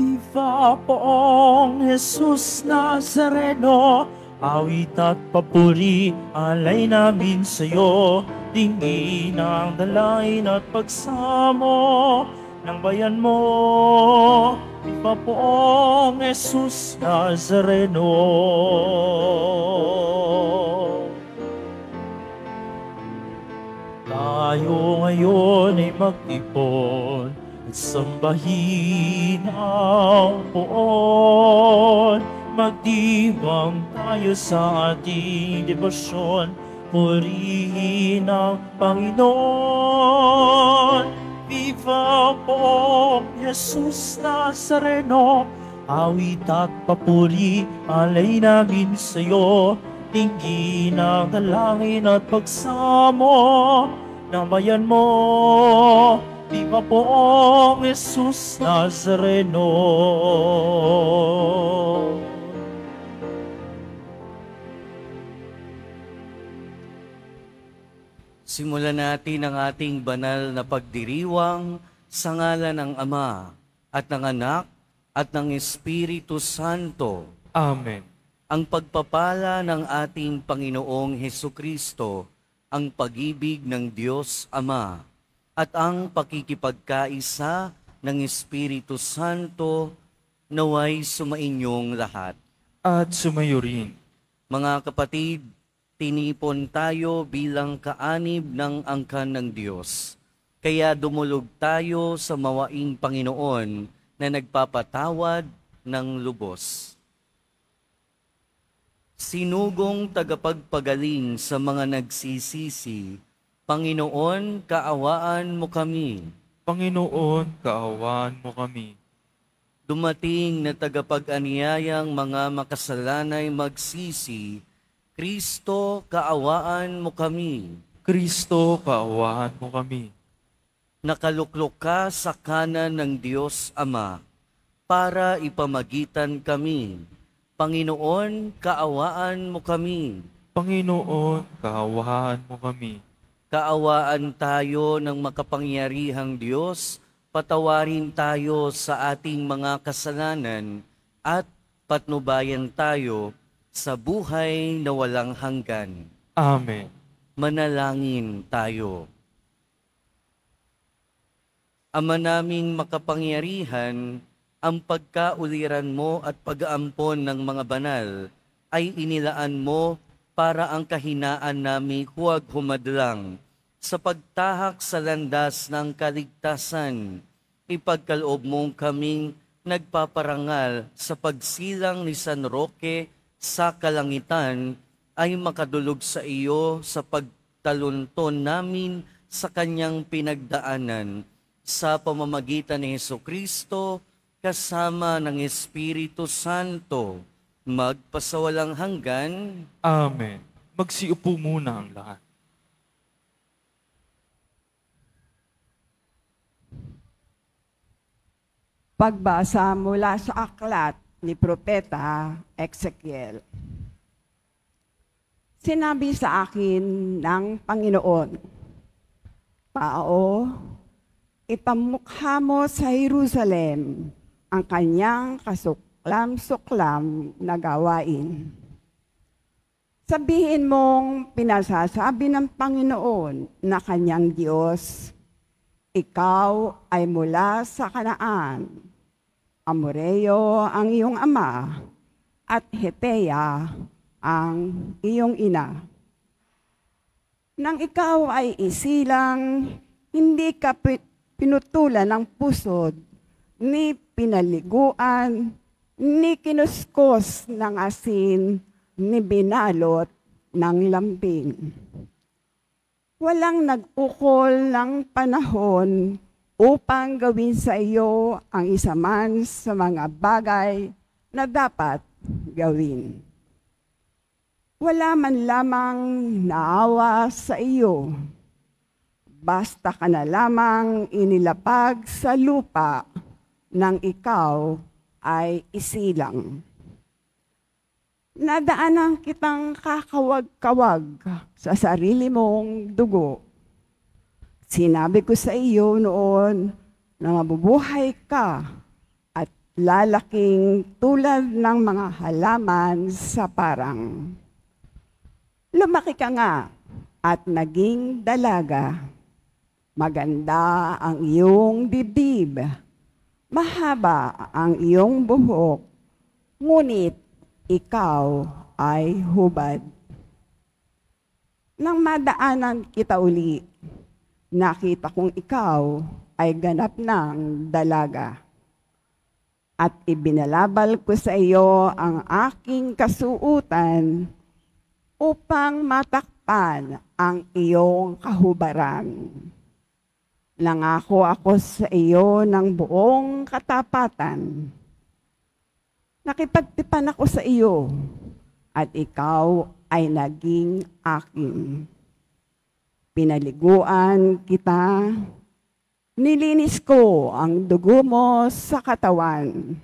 Viva poong Jesus Nazareno, awit at papuri, alay namin sa'yo, dinggin ang dalain at pagsamo ng bayan mo. Viva poong Jesus Nazareno. Tayo ngayon ay magtipon sambahin ang poon. Magdiwang tayo sa ating debosyon, purihin ang Panginoon. Viva po, Jesus Nazareno, awit at papuri, alay namin sa'yo, tingin ang dalangin at pagsamo. Ng bayan mo. Viva po, Jesus Nazareno. Simulan natin ang ating banal na pagdiriwang sa ngalan ng Ama at ng Anak at ng Espiritu Santo. Amen. Ang pagpapala ng ating Panginoong Heso Kristo, ang pag-ibig ng Diyos Ama, at ang pakikipagkaisa ng Espiritu Santo naway sumainyong lahat. At sumayo rin. Mga kapatid, tinipon tayo bilang kaanib ng angkan ng Diyos. Kaya dumulog tayo sa mawaing Panginoon na nagpapatawad ng lubos. Sinugong tagapagpagaling sa mga nagsisisi, Panginoon, kaawaan mo kami. Panginoon, kaawaan mo kami. Dumating na tagapag-aniyayang mga makasalanay magsisi, Kristo, kaawaan mo kami. Kristo, kaawaan mo kami. Nakaluklok ka sa kanan ng Diyos Ama para ipamagitan kami. Panginoon, kaawaan mo kami. Panginoon, kaawaan mo kami. Kaawaan tayo ng makapangyarihang Diyos, patawarin tayo sa ating mga kasalanan at patnubayan tayo sa buhay na walang hanggan. Amen. Manalangin tayo. Ama naming makapangyarihan, ang pagkauliran mo at pag-aampon ng mga banal ay inilaan mo para ang kahinaan namin huwag humadlang sa pagtahak sa landas ng kaligtasan. Ipagkaloob mong kaming nagpaparangal sa pagsilang ni San Roque sa kalangitan ay makadulog sa iyo sa pagtalunton namin sa kanyang pinagdaanan sa pamamagitan ni Heso Kristo kasama ng Espiritu Santo magpasawalang hanggan. Amen. Magsiupo muna ang lahat. Pagbasa mula sa aklat ni Propeta Ezekiel. Sinabi sa akin ng Panginoon, Pao, ipamukha mo sa Jerusalem ang kanyang kasuklam-suklam na gawain. Sabihin mong pinasasabi ng Panginoon na kanyang Diyos, ikaw ay mula sa Kanaan. Amoreo ang iyong ama at Hetea ang iyong ina. Nang ikaw ay isilang, hindi ka pinutulan ng pusod, ni pinaliguan, ni kinuskos ng asin, ni binalot ng lambing. Walang nag-ukol ng panahon upang gawin sa iyo ang isa man sa mga bagay na dapat gawin. Wala man lamang naawa sa iyo. Basta ka na lamang inilapag sa lupa nang ikaw ay isilang. Nadaanan kitang kakawag-kawag sa sarili mong dugo. Sinabi ko sa iyo noon na mabubuhay ka at lalaking tulad ng mga halaman sa parang. Lumaki ka nga at naging dalaga. Maganda ang iyong dibdib. Mahaba ang iyong buhok. Ngunit ikaw ay hubad. Nang madaanan kita uli, nakita kong ikaw ay ganap ng dalaga. At ibinalabal ko sa iyo ang aking kasuutan upang matakpan ang iyong kahubaran. Nangako ako sa iyo ng buong katapatan. Nakipagtipan ako sa iyo at ikaw ay naging akin. Pinaliguan kita, nilinis ko ang dugo mo sa katawan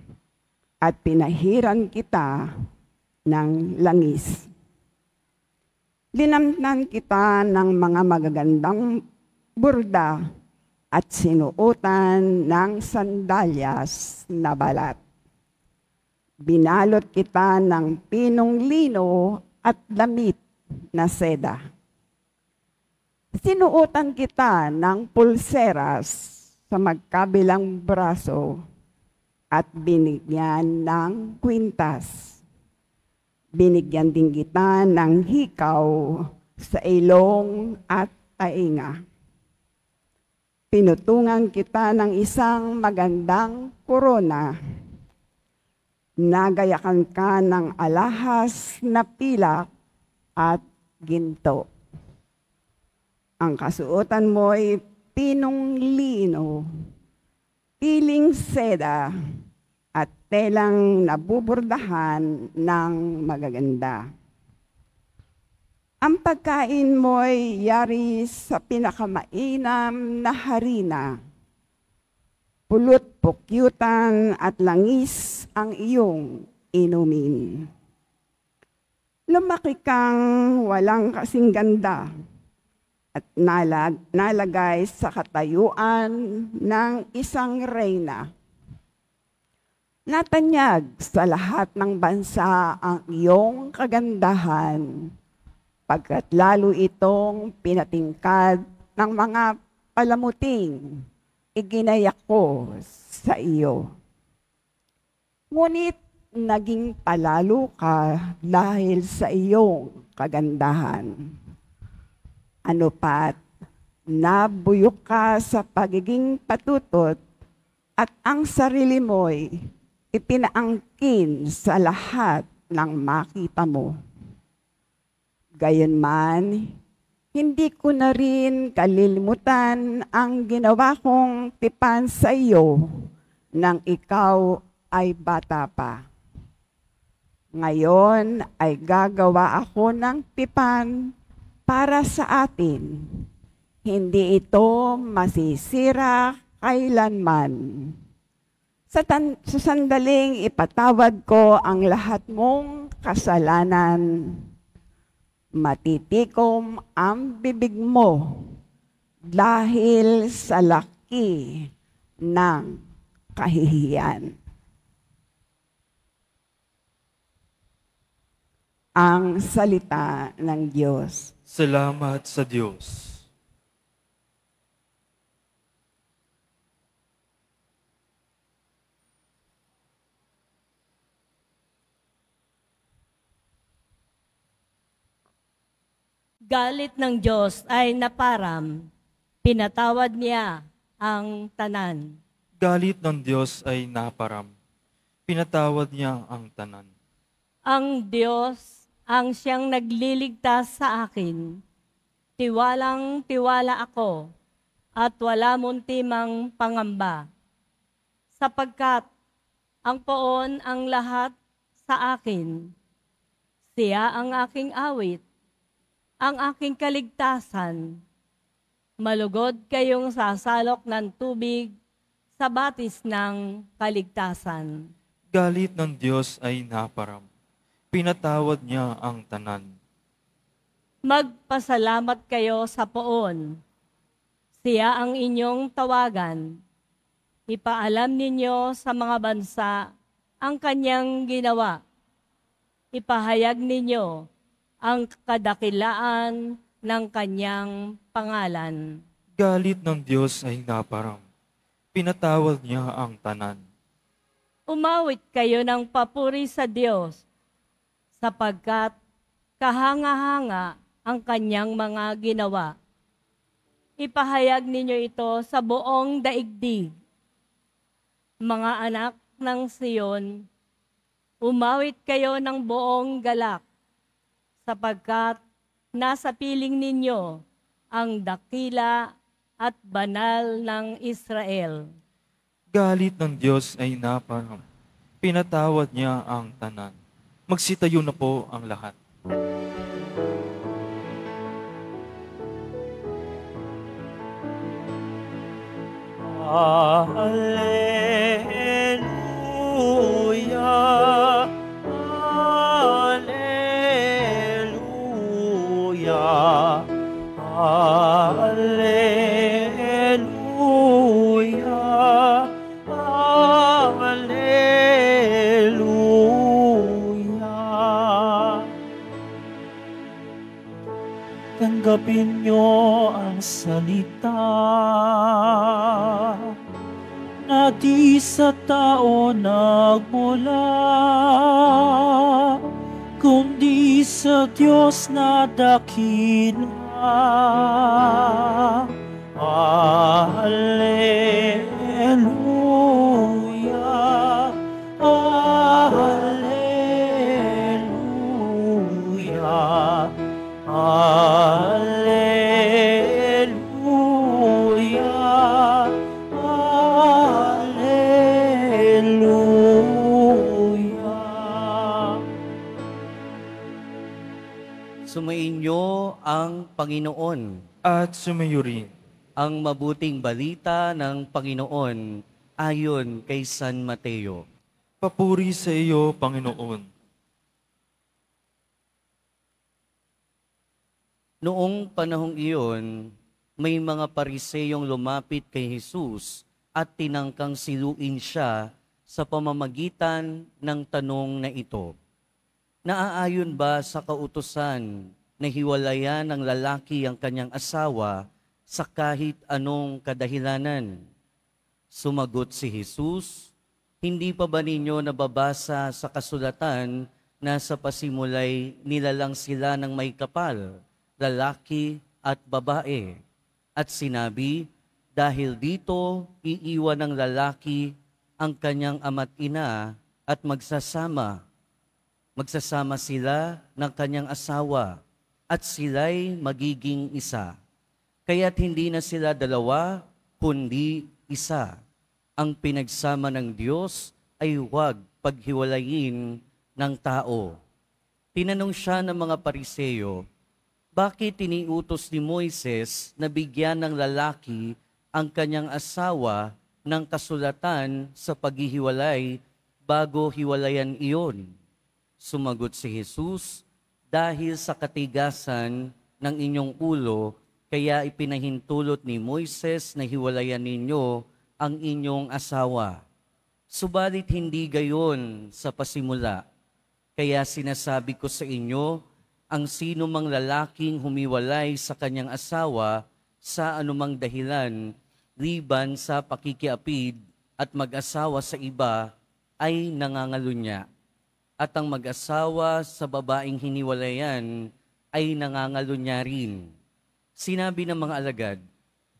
at pinahiran kita ng langis. Linamnan kita ng mga magagandang burda at sinuotan ng sandalyas na balat. Binalot kita ng pinong lino at damit na seda. Sinuotan kita ng pulseras sa magkabilang braso at binigyan ng kwintas. Binigyan din kita ng hikaw sa ilong at tainga. Pinutungan kita ng isang magandang korona. Nagayakan ka ng alahas na pilak at ginto. Ang kasuotan mo ay pinong lino, piling seda, at telang nabuburdahan ng magaganda. Ang pagkain mo'y yari sa pinakamainam na harina. Pulot, pukyutan at langis ang iyong inumin. Lumaki kang walang kasing ganda at nalag, nalagay sa katayuan ng isang reyna. Natanyag sa lahat ng bansa ang iyong kagandahan pagkat lalo itong pinatingkad ng mga palamuting iginayak ko sa iyo. Ngunit naging palalo ka dahil sa iyong kagandahan. Ano pat, nabuyok ka sa pagiging patutot at ang sarili mo'y ipinaangkin sa lahat ng makita mo. Gayunman, hindi ko na rin kalilimutan ang ginawa kong tipan sa iyo nang ikaw ay bata pa. Ngayon ay gagawa ako ng tipan para sa atin. Hindi ito masisira kailanman. Sa, tan- sa sandaling ipatawad ko ang lahat mong kasalanan matitikom ang bibig mo dahil sa laki ng kahihiyan. Ang salita ng Diyos. Salamat sa Diyos. Galit ng Diyos ay naparam, pinatawad niya ang tanan. Galit ng Diyos ay naparam. Pinatawad niya ang tanan. Ang Diyos ang siyang nagliligtas sa akin. Tiwalang tiwala ako at wala muntimang pangamba. Sapagkat ang poon ang lahat sa akin. Siya ang aking awit ang aking kaligtasan. Malugod kayong sasalok ng tubig sa batis ng kaligtasan. Galit ng Diyos ay naparam. Pinatawad niya ang tanan. Magpasalamat kayo sa poon. Siya ang inyong tawagan. Ipaalam ninyo sa mga bansa ang kanyang ginawa. Ipahayag ninyo ang kadakilaan ng kanyang pangalan. Galit ng Diyos ay naparam. Pinatawad niya ang tanan. Umawit kayo ng papuri sa Diyos, sapagkat kahanga-hanga ang kanyang mga ginawa. Ipahayag ninyo ito sa buong daigdig. Mga anak ng Siyon, umawit kayo ng buong galak, sapagkat nasa piling ninyo ang dakila at banal ng Israel. Galit ng Diyos ay naparam. Pinatawad niya ang tanan. Magsitayo na po ang lahat. Alleluia, Tanggapin niyo ang salita na di sa tao nagmula, kundi sa Diyos na dakila. Alleluia, Panginoon. At sumayo rin. Ang mabuting balita ng Panginoon ayon kay San Mateo. Papuri sa iyo, Panginoon. Noong panahong iyon, may mga pariseyong lumapit kay Jesus at tinangkang siluin siya sa pamamagitan ng tanong na ito. Naaayon ba sa kautusan na hiwalayan ng lalaki ang kanyang asawa sa kahit anong kadahilanan? Sumagot si Jesus, Hindi pa ba ninyo nababasa sa kasulatan na sa pasimulay nilalang sila ng may kapal, lalaki at babae? At sinabi, dahil dito iiwan ng lalaki ang kanyang ama't ina at magsasama. Magsasama sila ng kanyang asawa at sila'y magiging isa. Kaya't hindi na sila dalawa, kundi isa. Ang pinagsama ng Diyos ay huwag paghiwalayin ng tao. Tinanong siya ng mga pariseyo, bakit tiniutos ni Moises na bigyan ng lalaki ang kanyang asawa ng kasulatan sa paghihiwalay bago hiwalayan iyon? Sumagot si Jesus, dahil sa katigasan ng inyong ulo, kaya ipinahintulot ni Moises na hiwalayan ninyo ang inyong asawa. Subalit hindi gayon sa pasimula. Kaya sinasabi ko sa inyo, ang sino mang lalaking humiwalay sa kanyang asawa sa anumang dahilan, liban sa pakikiapid at mag-asawa sa iba, ay nangangalunya. At ang mag-asawa sa babaeng hiniwalayan ay nangangalunya rin. Sinabi ng mga alagad,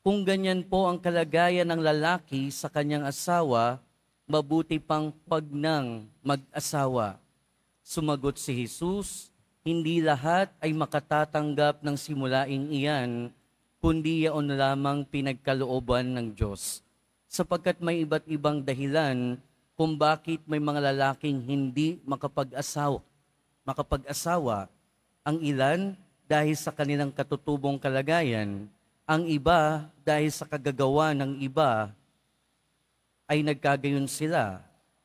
kung ganyan po ang kalagayan ng lalaki sa kanyang asawa, mabuti pang pag ng mag-asawa. Sumagot si Jesus, hindi lahat ay makatatanggap ng simulaing iyan, kundi yaon lamang pinagkalooban ng Diyos. Sapagkat may iba't ibang dahilan kung bakit may mga lalaking hindi makapag-asawa. Makapag-asawa, ang ilan dahil sa kanilang katutubong kalagayan, ang iba dahil sa kagagawa ng iba ay nagkagayon sila.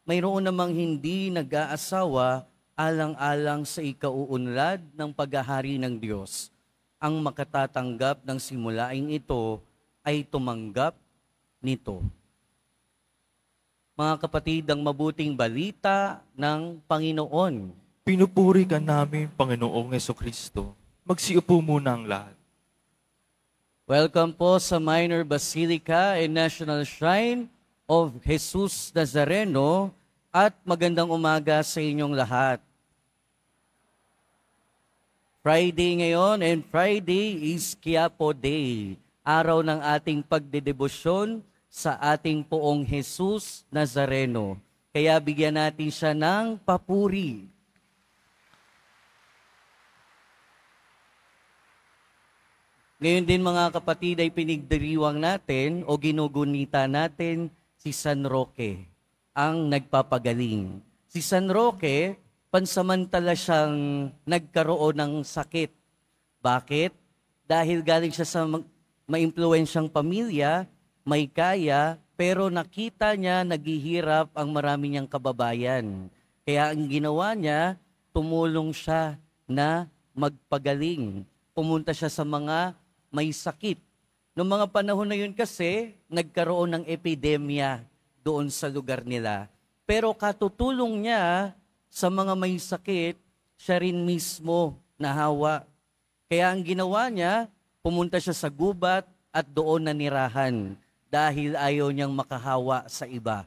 Mayroon namang hindi nag-aasawa alang-alang sa ikauunlad ng paghahari ng Diyos. Ang makatatanggap ng simulaing ito ay tumanggap nito. Mga kapatid, ang mabuting balita ng Panginoon. Pinupuri ka namin, Panginoong Yeso Kristo. Magsiupo muna ang lahat. Welcome po sa Minor Basilica and National Shrine of Jesus Nazareno at magandang umaga sa inyong lahat. Friday ngayon and Friday is Quiapo Day, araw ng ating pagdedebosyon sa ating poong Jesus Nazareno. Kaya bigyan natin siya ng papuri. Ngayon din mga kapatid ay pinigdiriwang natin o ginugunita natin si San Roque, ang nagpapagaling. Si San Roque, pansamantala siyang nagkaroon ng sakit. Bakit? Dahil galing siya sa mag- maimpluwensyang pamilya, may kaya, pero nakita niya naghihirap ang marami niyang kababayan. Kaya ang ginawa niya, tumulong siya na magpagaling. Pumunta siya sa mga may sakit. Noong mga panahon na yun kasi, nagkaroon ng epidemya doon sa lugar nila. Pero katutulong niya sa mga may sakit, siya rin mismo nahawa. Kaya ang ginawa niya, pumunta siya sa gubat at doon nanirahan dahil ayaw niyang makahawa sa iba.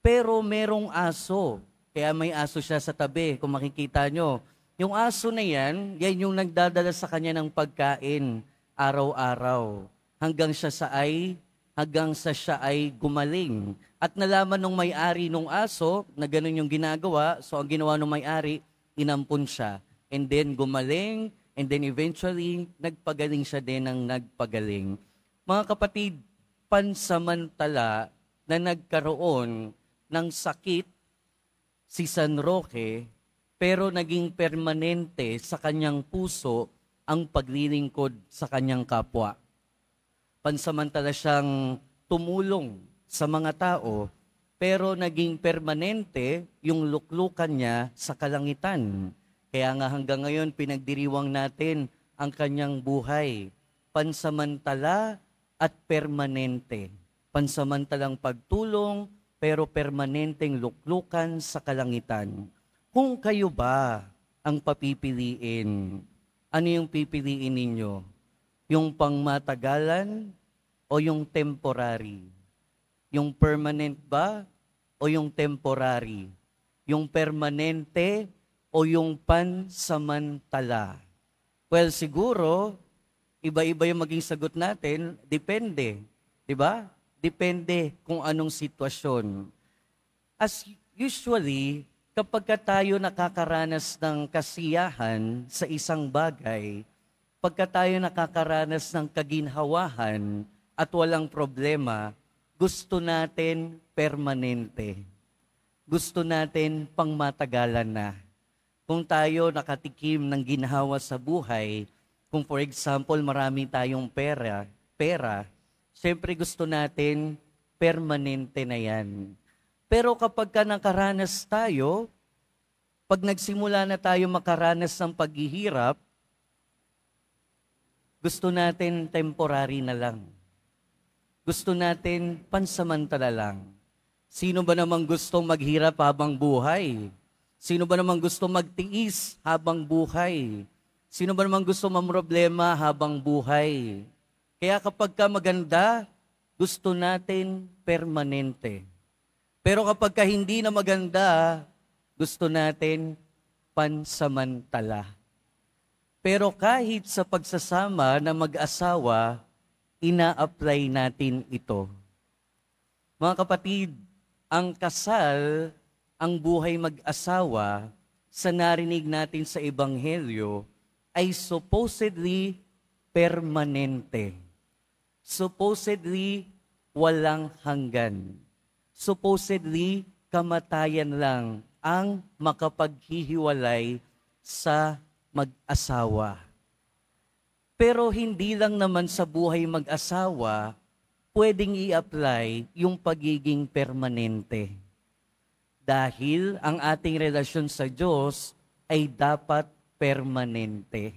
Pero merong aso, kaya may aso siya sa tabi, kung makikita nyo. Yung aso na yan, yan yung nagdadala sa kanya ng pagkain araw-araw hanggang siya sa ay hanggang sa siya ay gumaling. At nalaman nung may-ari nung aso na ganun yung ginagawa, so ang ginawa nung may-ari, inampun siya. And then gumaling, and then eventually, nagpagaling siya din ng nagpagaling. Mga kapatid, pansamantala na nagkaroon ng sakit si San Roque, pero naging permanente sa kanyang puso ang paglilingkod sa kanyang kapwa. Pansamantala siyang tumulong sa mga tao, pero naging permanente yung luklukan niya sa kalangitan. Kaya nga hanggang ngayon pinagdiriwang natin ang kanyang buhay. Pansamantala at permanente. Pansamantalang pagtulong, pero permanenteng luklukan sa kalangitan. Kung kayo ba ang papipiliin, ano yung pipiliin ninyo? Yung pangmatagalan o yung temporary? Yung permanent ba o yung temporary? Yung permanente o yung pansamantala? Well, siguro, iba-iba yung maging sagot natin, depende. Di ba? Depende kung anong sitwasyon. As usually, kapag ka tayo nakakaranas ng kasiyahan sa isang bagay, pagka tayo nakakaranas ng kaginhawahan at walang problema, gusto natin permanente. Gusto natin pangmatagalan na. Kung tayo nakatikim ng ginhawa sa buhay, kung for example marami tayong pera, pera, siyempre gusto natin permanente na yan. Pero kapag ka nakaranas tayo, pag nagsimula na tayo makaranas ng paghihirap, gusto natin temporary na lang. Gusto natin pansamantala lang. Sino ba namang gustong maghirap habang buhay? Sino ba namang gusto magtiis habang buhay? Sino ba namang gusto mamroblema habang buhay? Kaya kapag ka maganda, gusto natin permanente. Pero kapag ka hindi na maganda, gusto natin pansamantala. Pero kahit sa pagsasama na mag-asawa, ina-apply natin ito. Mga kapatid, ang kasal, ang buhay mag-asawa, sa narinig natin sa Ebanghelyo, ay supposedly permanente. Supposedly walang hanggan supposedly kamatayan lang ang makapaghihiwalay sa mag-asawa. Pero hindi lang naman sa buhay mag-asawa pwedeng i-apply yung pagiging permanente. Dahil ang ating relasyon sa Diyos ay dapat permanente.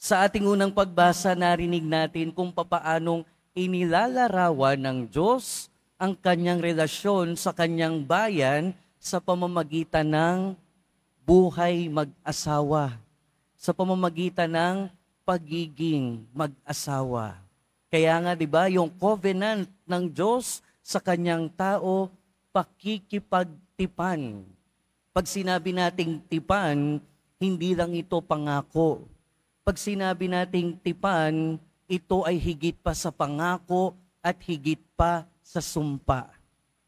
Sa ating unang pagbasa, narinig natin kung papaanong inilalarawan ng Diyos ang kanyang relasyon sa kanyang bayan sa pamamagitan ng buhay mag-asawa, sa pamamagitan ng pagiging mag-asawa. Kaya nga 'di ba, yung covenant ng Diyos sa kanyang tao, pakikipagtipan. Pag sinabi nating tipan, hindi lang ito pangako. Pag sinabi nating tipan, ito ay higit pa sa pangako at higit pa sa sumpa.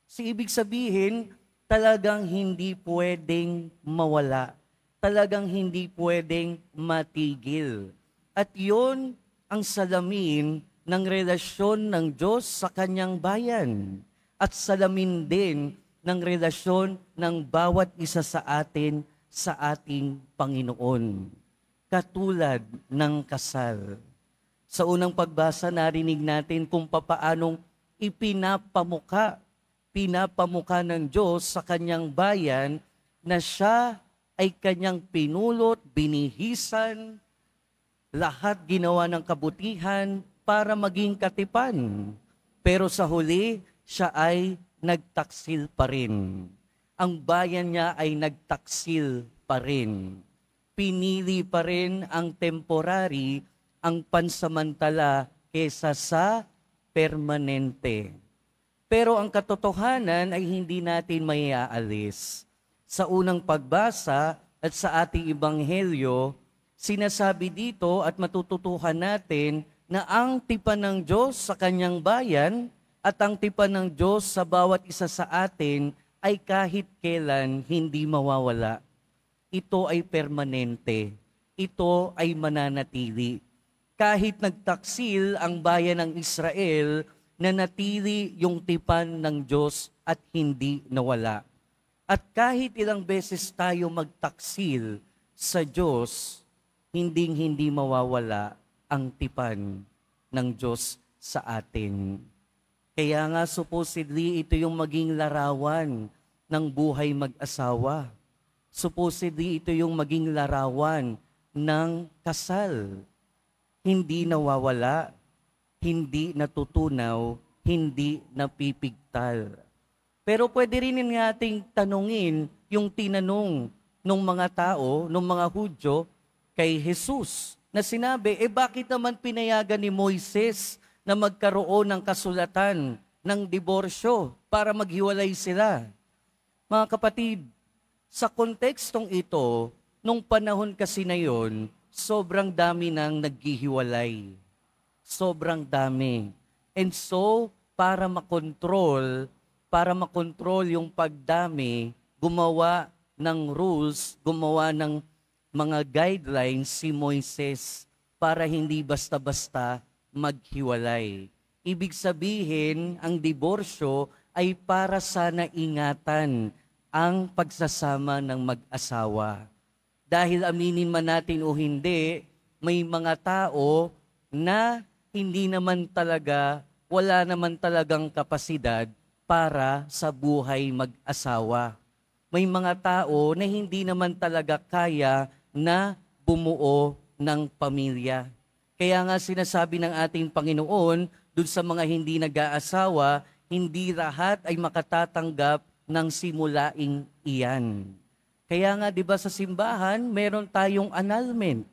Si ibig sabihin, talagang hindi pwedeng mawala. Talagang hindi pwedeng matigil. At yon ang salamin ng relasyon ng Diyos sa kanyang bayan. At salamin din ng relasyon ng bawat isa sa atin sa ating Panginoon. Katulad ng kasal. Sa unang pagbasa, narinig natin kung papaanong ipinapamuka, pinapamuka ng Diyos sa kanyang bayan na siya ay kanyang pinulot, binihisan, lahat ginawa ng kabutihan para maging katipan. Pero sa huli, siya ay nagtaksil pa rin. Ang bayan niya ay nagtaksil pa rin. Pinili pa rin ang temporary, ang pansamantala kesa sa permanente. Pero ang katotohanan ay hindi natin maiaalis. Sa unang pagbasa at sa ating ibanghelyo, sinasabi dito at matututuhan natin na ang tipan ng Diyos sa kanyang bayan at ang tipan ng Diyos sa bawat isa sa atin ay kahit kailan hindi mawawala. Ito ay permanente. Ito ay mananatili kahit nagtaksil ang bayan ng Israel, na natili yung tipan ng Diyos at hindi nawala. At kahit ilang beses tayo magtaksil sa Diyos, hindi hindi mawawala ang tipan ng Diyos sa atin. Kaya nga supposedly ito yung maging larawan ng buhay mag-asawa. Supposedly ito yung maging larawan ng kasal hindi nawawala, hindi natutunaw, hindi napipigtal. Pero pwede rin nating tanungin yung tinanong ng mga tao, ng mga Hudyo, kay Jesus na sinabi, eh bakit naman pinayagan ni Moises na magkaroon ng kasulatan ng diborsyo para maghiwalay sila? Mga kapatid, sa kontekstong ito, nung panahon kasi na yon, sobrang dami nang naghihiwalay. Sobrang dami. And so, para makontrol, para makontrol yung pagdami, gumawa ng rules, gumawa ng mga guidelines si Moises para hindi basta-basta maghiwalay. Ibig sabihin, ang diborsyo ay para sana ingatan ang pagsasama ng mag-asawa. Dahil aminin man natin o hindi, may mga tao na hindi naman talaga, wala naman talagang kapasidad para sa buhay mag-asawa. May mga tao na hindi naman talaga kaya na bumuo ng pamilya. Kaya nga sinasabi ng ating Panginoon, dun sa mga hindi nag-aasawa, hindi lahat ay makatatanggap ng simulaing iyan. Kaya nga 'di ba sa simbahan, meron tayong annulment.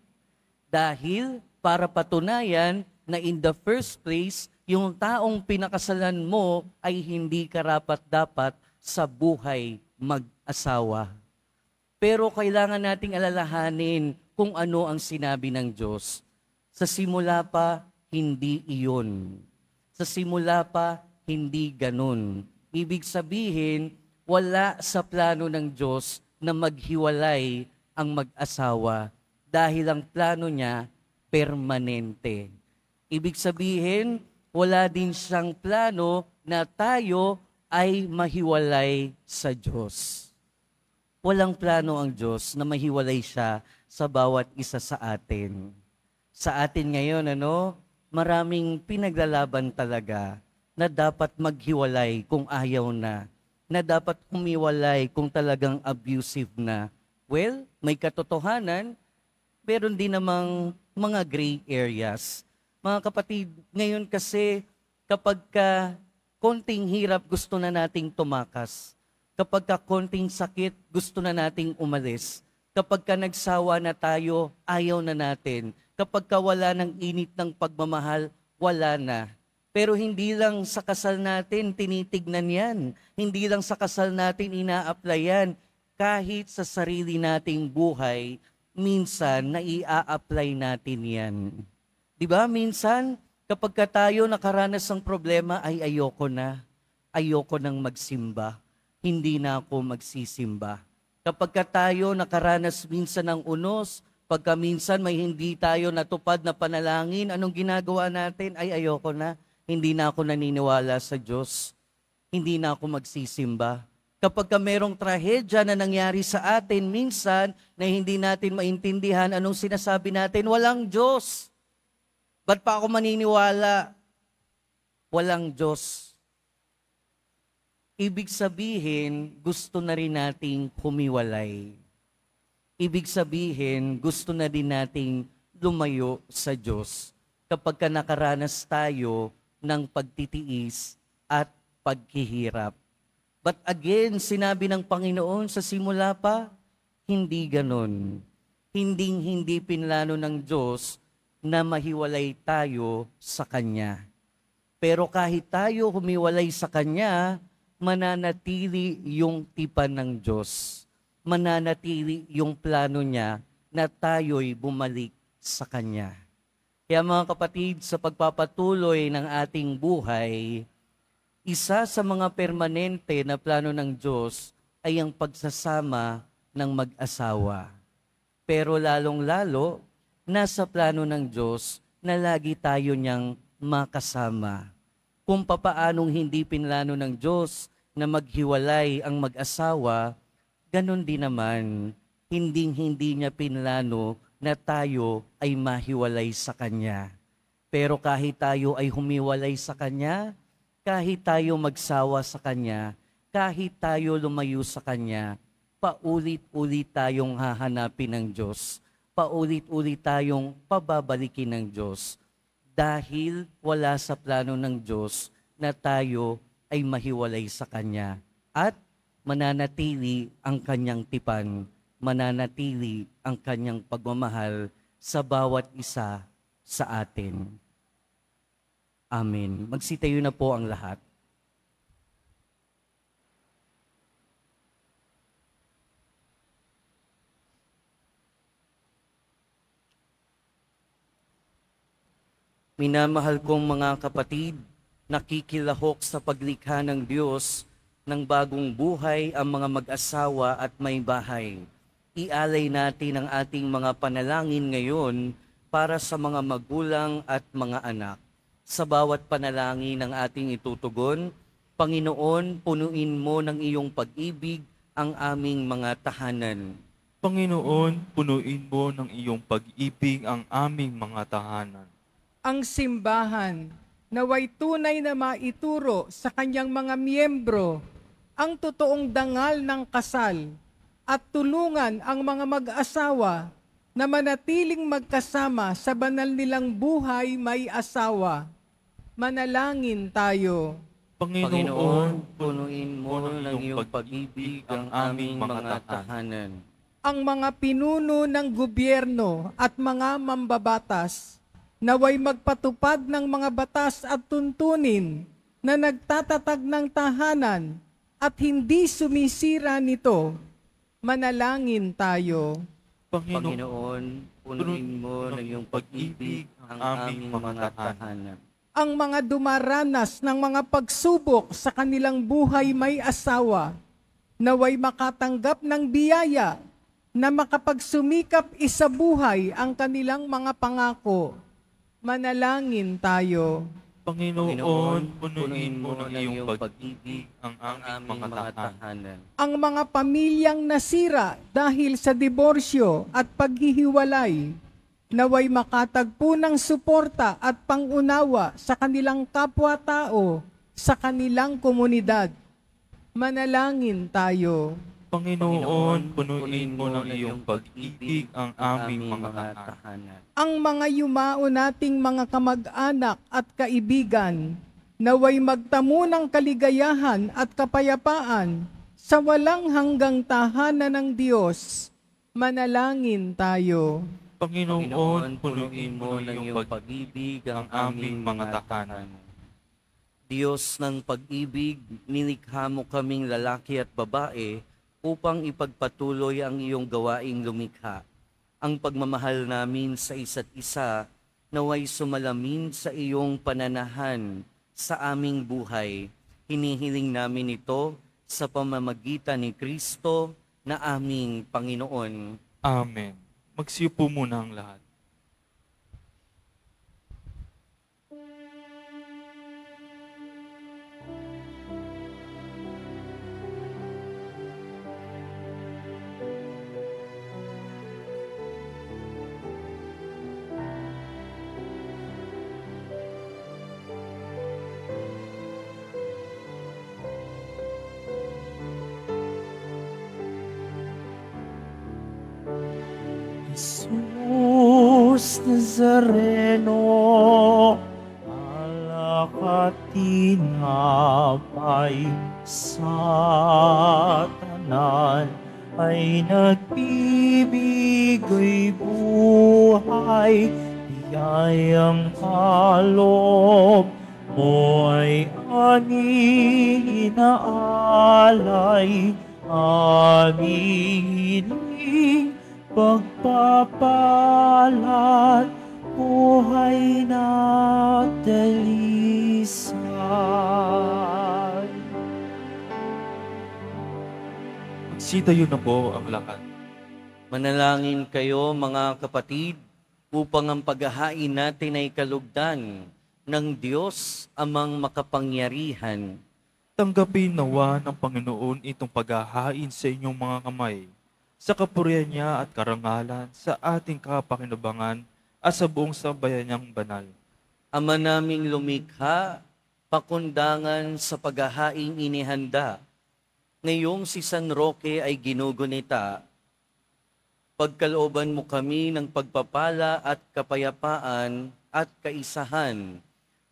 Dahil para patunayan na in the first place, yung taong pinakasalan mo ay hindi karapat-dapat sa buhay mag-asawa. Pero kailangan nating alalahanin kung ano ang sinabi ng Diyos. Sa simula pa, hindi iyon. Sa simula pa, hindi ganun. Ibig sabihin, wala sa plano ng Diyos na maghiwalay ang mag-asawa dahil ang plano niya permanente. Ibig sabihin, wala din siyang plano na tayo ay mahiwalay sa Diyos. Walang plano ang Diyos na mahiwalay siya sa bawat isa sa atin. Sa atin ngayon, ano, maraming pinaglalaban talaga na dapat maghiwalay kung ayaw na na dapat humiwalay kung talagang abusive na. Well, may katotohanan, meron din namang mga gray areas. Mga kapatid, ngayon kasi kapag ka konting hirap gusto na nating tumakas. Kapag ka konting sakit, gusto na nating umalis. Kapag ka nagsawa na tayo, ayaw na natin. Kapag ka wala ng init ng pagmamahal, wala na. Pero hindi lang sa kasal natin tinitignan yan. Hindi lang sa kasal natin ina-apply yan. Kahit sa sarili nating buhay, minsan naia-apply natin yan. Di ba? Minsan, kapag ka tayo nakaranas ng problema, ay ayoko na. Ayoko nang magsimba. Hindi na ako magsisimba. Kapag ka tayo nakaranas minsan ng unos, pagka minsan may hindi tayo natupad na panalangin, anong ginagawa natin? Ay ayoko na. Hindi na ako naniniwala sa Diyos. Hindi na ako magsisimba. Kapag ka merong trahedya na nangyari sa atin, minsan na hindi natin maintindihan anong sinasabi natin, walang Diyos. Ba't pa ako maniniwala? Walang Diyos. Ibig sabihin, gusto na rin nating humiwalay. Ibig sabihin, gusto na din nating lumayo sa Diyos kapag ka nakaranas tayo ng pagtitiis at paghihirap. But again, sinabi ng Panginoon sa simula pa, hindi ganon. Hinding hindi pinlano ng Diyos na mahiwalay tayo sa Kanya. Pero kahit tayo humiwalay sa Kanya, mananatili yung tipan ng Diyos. Mananatili yung plano niya na tayo'y bumalik sa Kanya. Kaya mga kapatid, sa pagpapatuloy ng ating buhay, isa sa mga permanente na plano ng Diyos ay ang pagsasama ng mag-asawa. Pero lalong-lalo, nasa plano ng Diyos na lagi tayo niyang makasama. Kung papaanong hindi pinlano ng Diyos na maghiwalay ang mag-asawa, ganun din naman, hinding-hindi niya pinlano na tayo ay mahiwalay sa Kanya. Pero kahit tayo ay humiwalay sa Kanya, kahit tayo magsawa sa Kanya, kahit tayo lumayo sa Kanya, paulit-ulit tayong hahanapin ng Diyos. Paulit-ulit tayong pababalikin ng Diyos. Dahil wala sa plano ng Diyos na tayo ay mahiwalay sa Kanya. At mananatili ang Kanyang tipan, mananatili ang Kanyang pagmamahal sa bawat isa sa atin. Amen. Magsitayo na po ang lahat. Minamahal kong mga kapatid, nakikilahok sa paglikha ng Diyos ng bagong buhay ang mga mag-asawa at may bahay. Ialay natin ang ating mga panalangin ngayon para sa mga magulang at mga anak. Sa bawat panalangin ng ating itutugon, Panginoon, punuin mo ng iyong pag-ibig ang aming mga tahanan. Panginoon, punuin mo ng iyong pag-ibig ang aming mga tahanan. ang simbahan naway tunay na maituro sa kanyang mga miyembro ang totoong dangal ng kasal at tulungan ang mga mag-asawa na manatiling magkasama sa banal nilang buhay may asawa. Manalangin tayo. Panginoon, punuin mo ng iyong pag-ibig ang aming mga tahanan. ang mga pinuno ng gobyerno at mga mambabatas naway magpatupad ng mga batas at tuntunin na nagtatatag ng tahanan at hindi sumisira nito. Manalangin tayo. Panginoon, punuin mo ng iyong pag-ibig ang aming mga tahanan. Ang mga dumaranas ng mga pagsubok sa kanilang buhay may asawa, naway makatanggap ng biyaya na makapagsumikap isa buhay ang kanilang mga pangako. Manalangin tayo. Panginoon, punuin mo ng iyong pag-ibig ang aming mga tahanan. tahanan. ang mga pamilyang nasira dahil sa diborsyo at paghihiwalay, naway makatagpo ng suporta at pangunawa sa kanilang kapwa-tao, sa kanilang komunidad. Manalangin tayo. Panginoon, punuin mo ng iyong pag-ibig ang aming mga tahanan. Ang mga yumao nating mga kamag-anak at kaibigan, naway magtamo ng kaligayahan at kapayapaan sa walang hanggang tahanan ng Diyos. Manalangin tayo. Panginoon, punuin mo ng ng iyong pag pag-ibig ang aming mga tahanan. Diyos ng pag-ibig, nilikha mo kaming lalaki at babae upang ipagpatuloy ang iyong gawaing lumikha. Ang pagmamahal namin sa isa't isa naway sumalamin sa iyong pananahan sa aming buhay. Hinihiling namin ito sa pamamagitan ni Kristo na aming Panginoon. Amen. Magsiupo muna ang lahat. Nazareno, alak at tinapay sa tanan ay nagbibigay buhay, biyayang kaloob mo ay aming inaalay, aming pagpapalat, buhay na dalisay. Magsitayo na po ang lahat. Manalangin kayo mga kapatid upang ang paghahain natin ay kalugdan ng Diyos amang makapangyarihan. Tanggapin nawa ng Panginoon itong paghahain sa inyong mga kamay, sa kapurihan niya at karangalan, sa ating kapakinabangan at sa buong sambayan niyang banal. Ama naming lumikha, pakundangan sa paghahaing inihanda. Ngayong si San Roque ay ginugunita, pagkalooban mo kami ng pagpapala at kapayapaan at kaisahan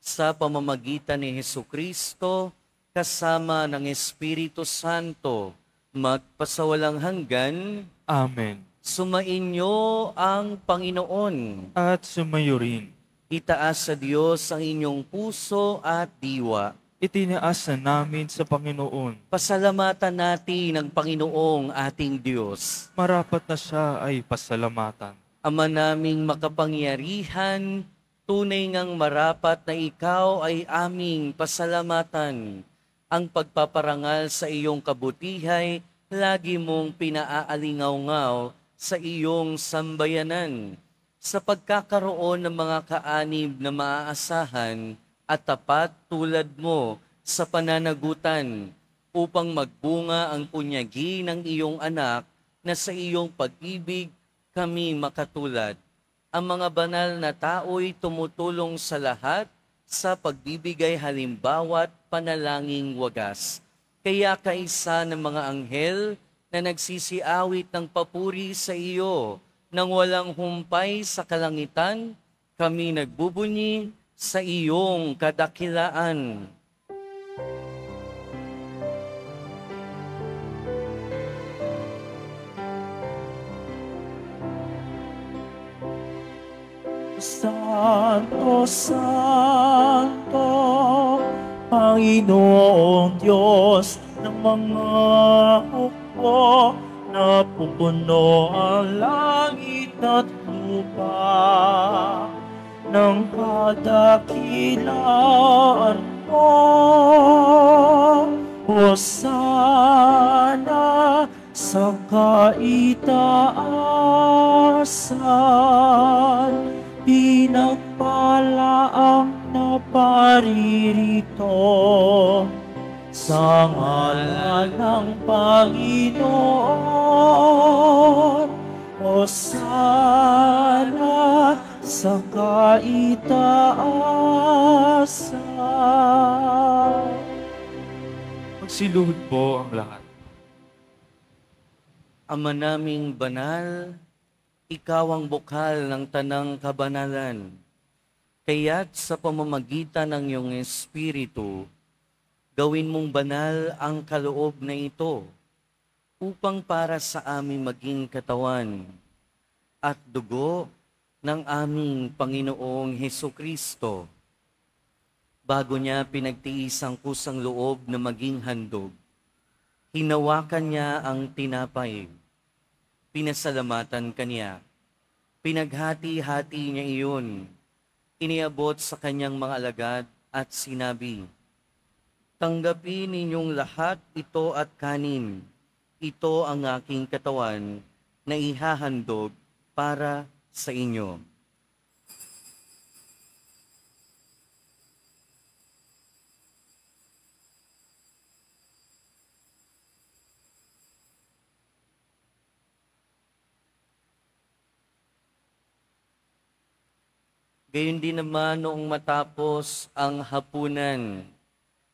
sa pamamagitan ni Heso Kristo kasama ng Espiritu Santo magpasawalang hanggan, Amen. Sumainyo ang Panginoon. At sumayo rin, Itaas sa Diyos ang inyong puso at diwa. itinaas na namin sa Panginoon. Pasalamatan natin ang Panginoong ating Diyos. Marapat na siya ay pasalamatan. Ama naming makapangyarihan, tunay ngang marapat na ikaw ay aming pasalamatan. Ang pagpaparangal sa iyong kabutihay, lagi mong pinaalingaw-ngaw sa iyong sambayanan. Sa pagkakaroon ng mga kaanib na maaasahan at tapat tulad mo sa pananagutan upang magbunga ang punyagi ng iyong anak na sa iyong pag-ibig kami makatulad. Ang mga banal na tao'y tumutulong sa lahat sa pagbibigay halimbawa't panalangin wagas. Kaya kaisa ng mga anghel na nagsisiawit ng papuri sa iyo nang walang humpay sa kalangitan, kami nagbubunyi sa iyong kadakilaan. Santo, Santo, Panginoong Diyos ng mga hukbo, napupuno ang langit at lupa ng kadakilaan mo. Hosana sa kaitaasan, pinagpala ang naparirito sa ngalan ng Panginoon. Hosana sa kaitaasan. Magsiluhod po ang lahat. Ama naming banal, ikaw ang bukal ng tanang kabanalan. Kaya't sa pamamagitan ng iyong Espiritu, gawin mong banal ang kaloob na ito upang para sa aming maging katawan at dugo ng aming Panginoong Heso Kristo. Bago niya pinagtiis ang kusang loob na maging handog, hinawakan niya ang tinapay. Pinasalamatan kaniya. Pinaghati-hati niya iyon. Iniabot sa kanyang mga alagad at sinabi, Tanggapin ninyong lahat ito at kanin. Ito ang aking katawan na ihahandog para sa inyo. Gayon din naman noong matapos ang hapunan,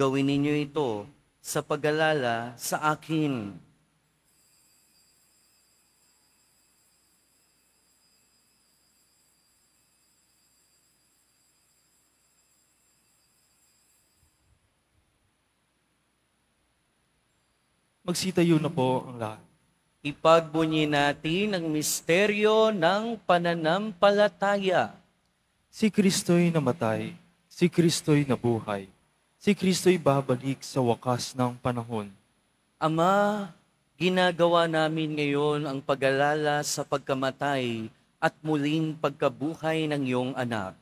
Gawin ninyo ito sa pag-alala sa akin. Magsitayo na po ang lahat. Ipagbunyi natin ang misteryo ng pananampalataya. Si Kristo'y namatay, si Kristo'y nabuhay, si Kristo'y babalik sa wakas ng panahon. Ama, ginagawa namin ngayon ang pag-alala sa pagkamatay at muling pagkabuhay ng iyong anak.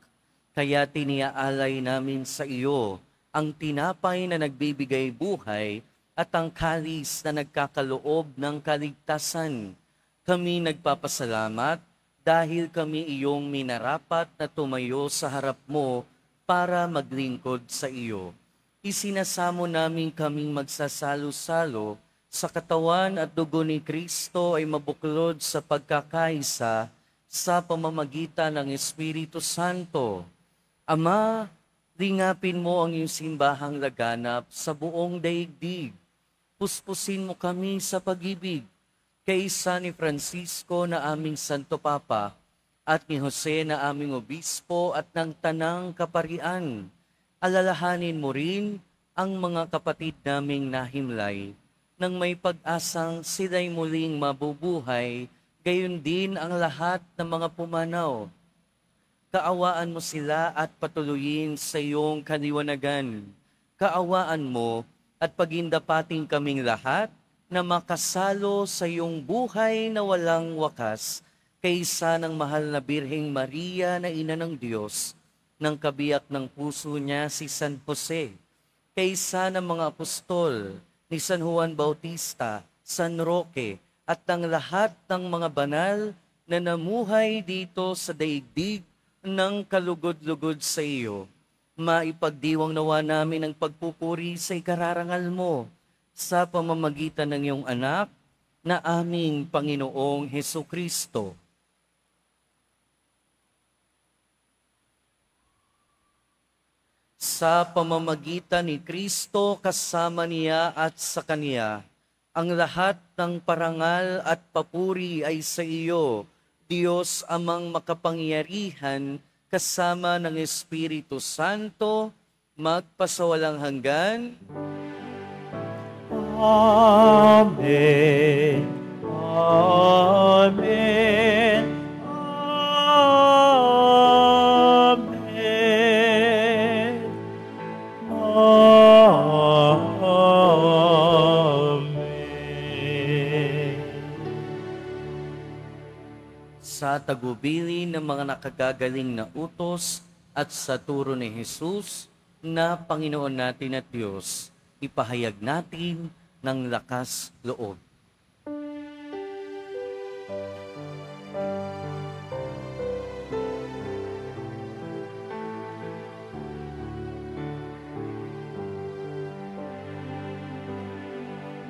Kaya tiniaalay namin sa iyo ang tinapay na nagbibigay buhay at ang kalis na nagkakaloob ng kaligtasan. Kami nagpapasalamat dahil kami iyong minarapat na tumayo sa harap mo para maglingkod sa iyo. Isinasamo namin kaming magsasalo-salo sa katawan at dugo ni Kristo ay mabuklod sa pagkakaisa sa pamamagitan ng Espiritu Santo. Ama, lingapin mo ang iyong simbahang laganap sa buong daigdig puspusin mo kami sa pag-ibig kaysa ni Francisco na aming Santo Papa at ni Jose na aming obispo at ng tanang kaparian. Alalahanin mo rin ang mga kapatid naming nahimlay nang may pag-asang sila'y muling mabubuhay, gayon din ang lahat ng mga pumanaw. Kaawaan mo sila at patuloyin sa iyong kaliwanagan. Kaawaan mo at pagindapating kaming lahat na makasalo sa iyong buhay na walang wakas kaysa ng mahal na Birheng Maria na ina ng Diyos, ng kabiyak ng puso niya si San Jose, kaysa ng mga apostol ni San Juan Bautista, San Roque, at ng lahat ng mga banal na namuhay dito sa daigdig ng kalugod-lugod sa iyo maipagdiwang nawa namin ang pagpupuri sa ikararangal mo sa pamamagitan ng iyong anak na aming Panginoong Heso Kristo. Sa pamamagitan ni Kristo kasama niya at sa Kaniya, ang lahat ng parangal at papuri ay sa iyo, Diyos amang makapangyarihan, kasama ng Espiritu Santo, magpasawalang hanggan. Amen. Amen. tagubilin ng mga nakagagaling na utos at sa turo ni Jesus na Panginoon natin at Diyos, ipahayag natin ng lakas loob.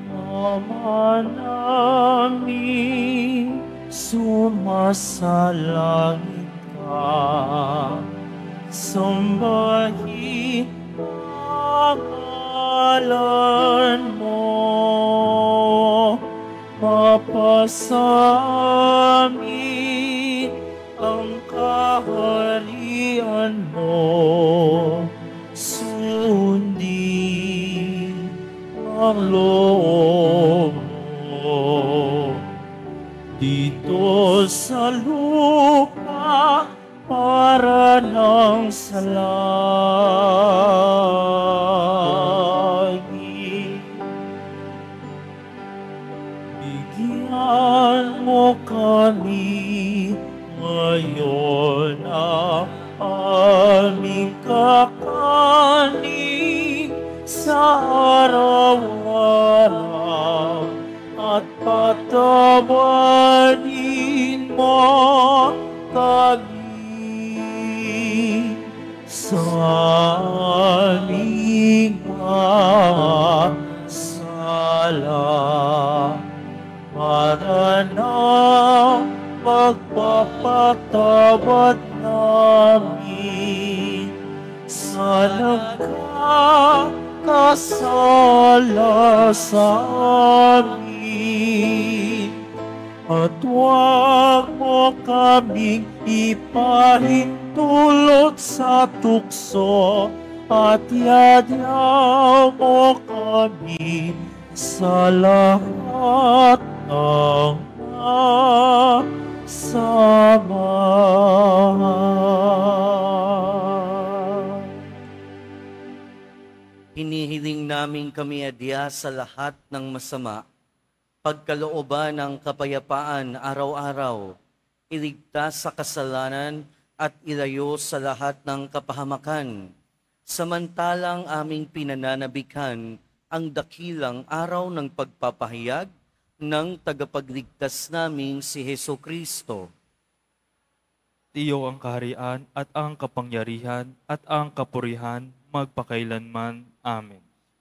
Mama namin sumasalangit ka. Sambahin ang ngalan mo. Mapasamin ang kaharian mo. Sundin ang loob magpapatawad namin sa nagkakasala sa amin. At huwag mo kaming ipahintulot sa tukso at yadyaw mo kami sa lahat ng Namin kami adya sa lahat ng masama, pagkalooban ng kapayapaan araw-araw, iligtas sa kasalanan at ilayo sa lahat ng kapahamakan. Samantalang aming pinananabikan ang dakilang araw ng pagpapahayag ng tagapagligtas naming si Heso Kristo. Tiyo ang kaharian at ang kapangyarihan at ang kapurihan magpakailanman. Amen.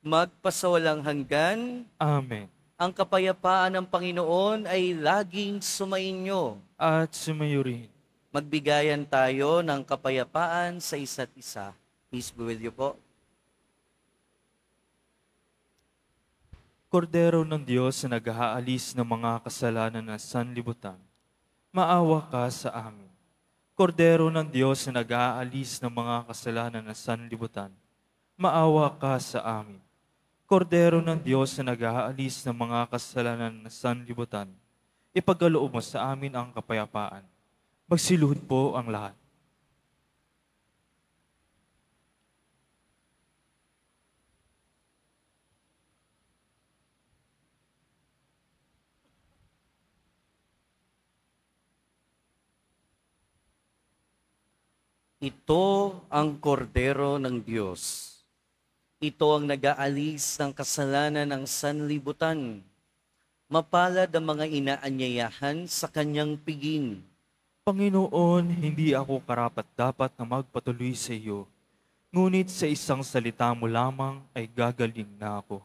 magpasawalang hanggan. Amen. Ang kapayapaan ng Panginoon ay laging sumainyo. At sumayo rin. Magbigayan tayo ng kapayapaan sa isa't isa. Peace be with you po. Kordero ng Diyos na naghaalis ng mga kasalanan ng sanlibutan, maawa ka sa amin. Kordero ng Diyos na naghaalis ng mga kasalanan ng sanlibutan, maawa ka sa amin. Kordero ng Diyos na naghaalis ng mga kasalanan ng sanlibutan, ipagkaloob mo sa amin ang kapayapaan. Magsiluhod po ang lahat. Ito ang kordero ng Diyos. Ito ang nag-aalis ng kasalanan ng sanlibutan. Mapalad ang mga inaanyayahan sa kanyang piging. Panginoon, hindi ako karapat dapat na magpatuloy sa iyo. Ngunit sa isang salita mo lamang ay gagaling na ako.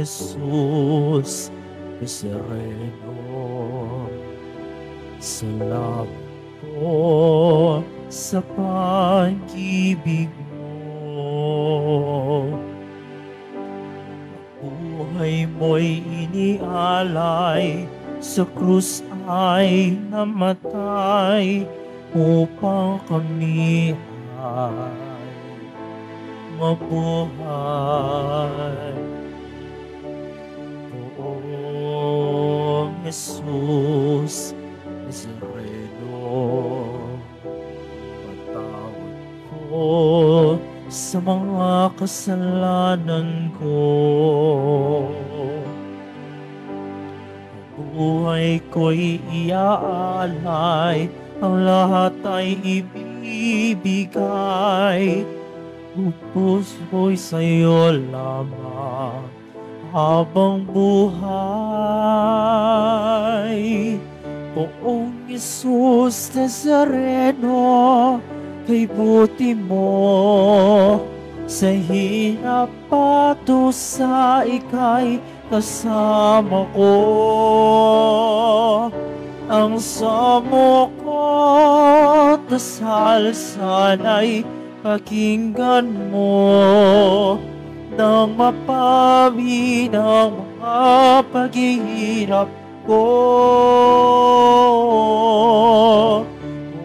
Jesus Nazareno, salamat po sa pag-ibig mo. Buhay mo'y inialay, sa krus ay namatay, upang kami ay mabuhay. Poong Jesus Nazareno, patawad po sa mga kasalanan ko. Buhay ko'y iaalay, ang lahat ay ibibigay. Upos ko'y sa'yo lamang habang buhay. Poong Isus Nazareno, kay buti mo sa hirap pato sa ikay kasama ko. Ang samo ko, dasal sana'y pakinggan mo nang mapawi ng mga paghihirap ko.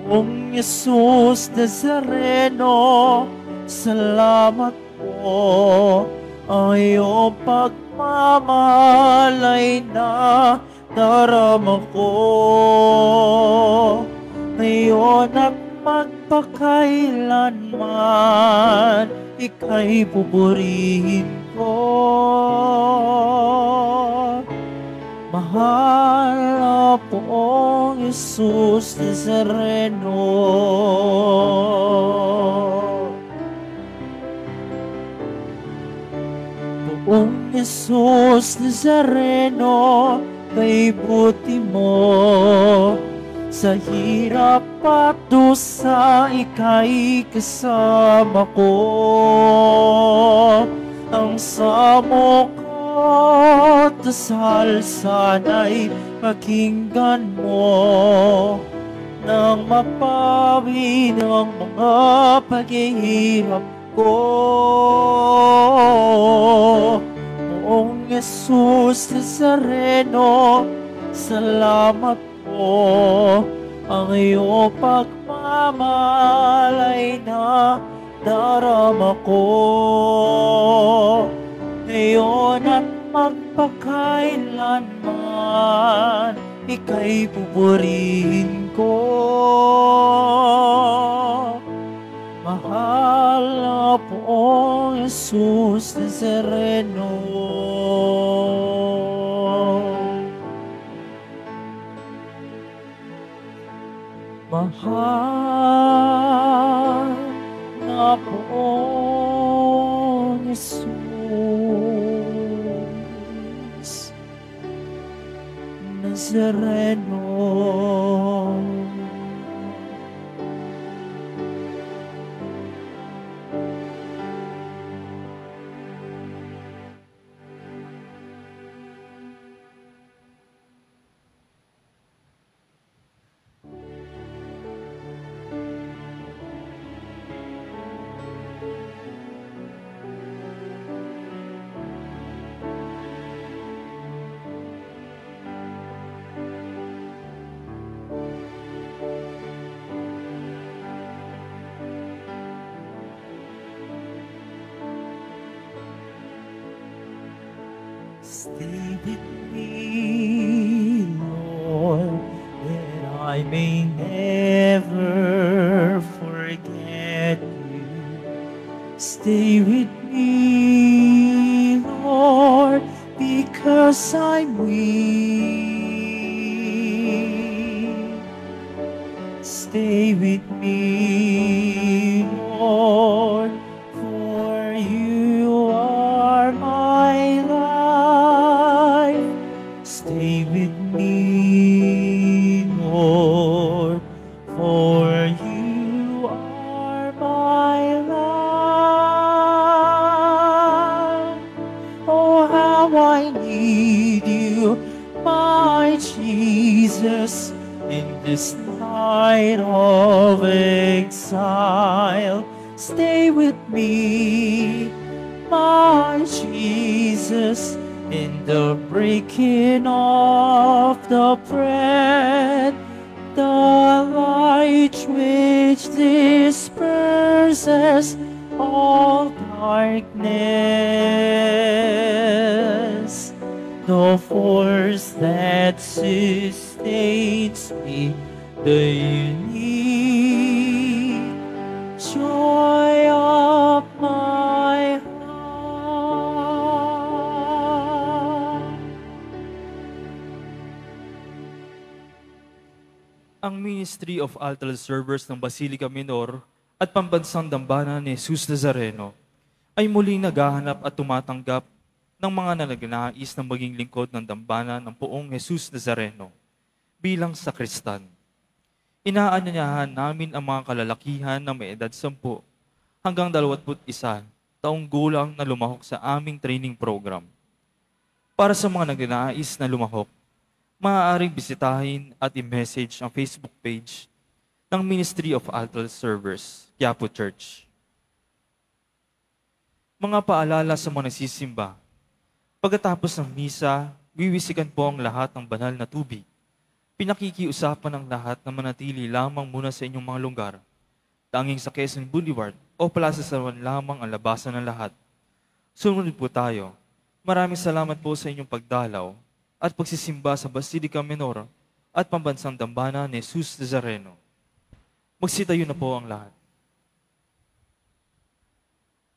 Kung Jesus Nazareno, salamat po ang iyong pagmamalay na darama ko. Ngayon at magpakailanman, ika'y pupurihin ko. Mahal na poong Jesus Nazareno. Poong Jesus Nazareno, kay buti mo. Sa hirap at dusa, ika'y kasama ko. Ang samo ko, dasal sana'y pakinggan mo. Nang mapawi ng mga paghihirap ko. Noong Jesus Nazareno, salamat po ang iyong pagmamalay na darama ko. Ngayon at magpakailanman, ika'y pupurihin ko. Mahal na poong Jesus Nazareno. Mahal na poong Jesus Nazareno. Sustains me, the unique joy of my heart. ang Ministry of Altar Servers ng Basilica Minor at Pambansang Dambana ni Jesus Nazareno ay muling naghahanap at tumatanggap ng mga nanagnais na maging lingkod ng dambana ng poong Jesus Nazareno bilang sakristan. Inaanyayahan namin ang mga kalalakihan na may edad 10 hanggang 21 taong gulang na lumahok sa aming training program. Para sa mga nagnanais na lumahok, maaaring bisitahin at i-message ang Facebook page ng Ministry of Altar Servers, Quiapo Church. Mga paalala sa mga nagsisimba. Pagkatapos ng misa, wiwisikan po ang lahat ng banal na tubig. Pinakikiusapan ng lahat na manatili lamang muna sa inyong mga lugar. Tanging sa Quezon Boulevard o Plaza Sarwan lamang ang labasan ng lahat. Sumunod po tayo. Maraming salamat po sa inyong pagdalaw at pagsisimba sa Basilica Menor at pambansang dambana ni Jesus Nazareno. Magsitayo na po ang lahat.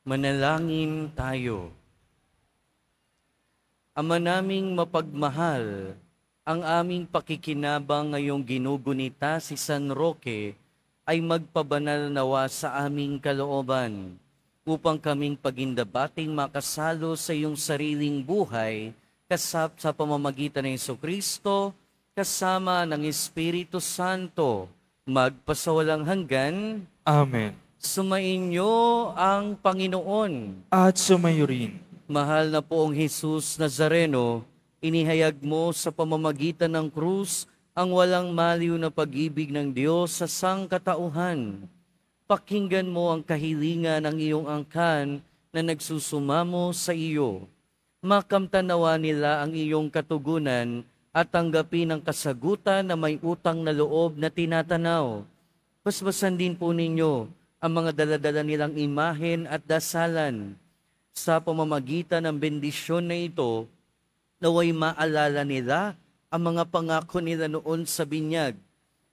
Manalangin tayo. Ama naming mapagmahal, ang aming pakikinabang ngayong ginugunita si San Roque ay magpabanal nawa sa aming kalooban upang kaming pagindabating makasalo sa iyong sariling buhay kasap sa pamamagitan ng Yeso Kristo kasama ng Espiritu Santo magpasawalang hanggan Amen. Sumainyo ang Panginoon. At sumayo rin. Mahal na poong Jesus Nazareno, inihayag mo sa pamamagitan ng krus ang walang maliw na pag-ibig ng Diyos sa sangkatauhan. Pakinggan mo ang kahilingan ng iyong angkan na nagsusumamo sa iyo. Makamtanawa nila ang iyong katugunan at tanggapin ang kasagutan na may utang na loob na tinatanaw. Basbasan din po ninyo ang mga daladala nilang imahen at dasalan. Sa pamamagitan ng bendisyon na ito, naway maalala nila ang mga pangako nila noon sa binyag,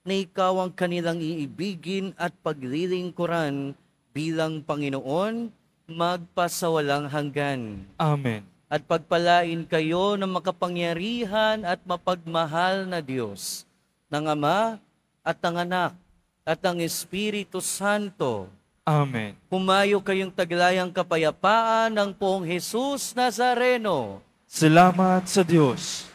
na ikaw ang kanilang iibigin at paglilingkuran bilang Panginoon, magpasawalang hanggan. Amen. At pagpalain kayo ng makapangyarihan at mapagmahal na Diyos, ng Ama at ng Anak at ng Espiritu Santo. Amen. Humayo kayong taglayang kapayapaan ng poong Jesus Nazareno. Salamat sa Diyos.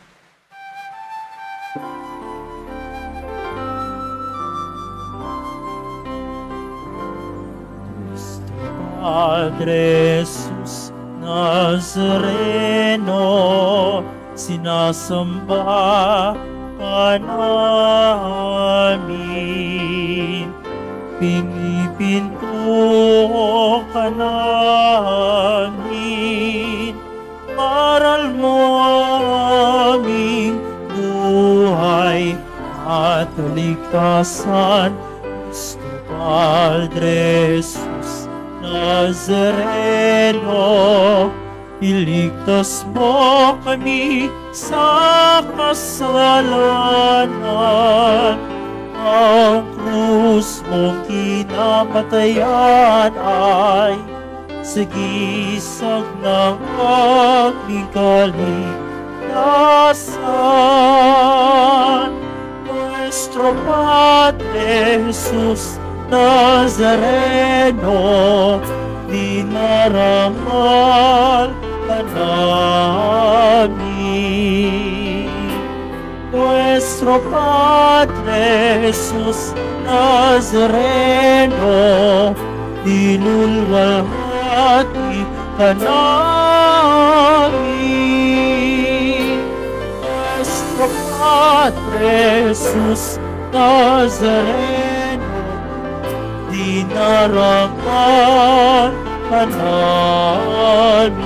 Padre Jesus Nazareno, sinasamba ka namin. Pinipinto ka namin, aral mo aming buhay at kaligtasan. Gusto Padre Jesus Nazareno, iligtas mo kami sa kasalanan. Ang krus mong kinamatayan ay sigisag ng aming kaligtasan. Nuestro Padre Jesus Nazareno, dinarangal ka namin. Nuestro Padre Jesus Nazareno, dinulwalhati ka namin. Nuestro Padre Jesus Nazareno, dinaraman ka namin.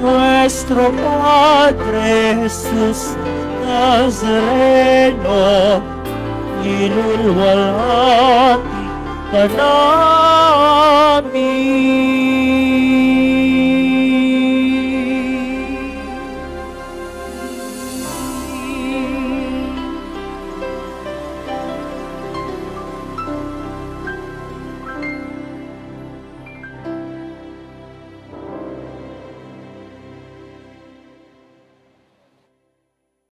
Nuestro Padre Jesus Nazareno, inulwalhati ka namin.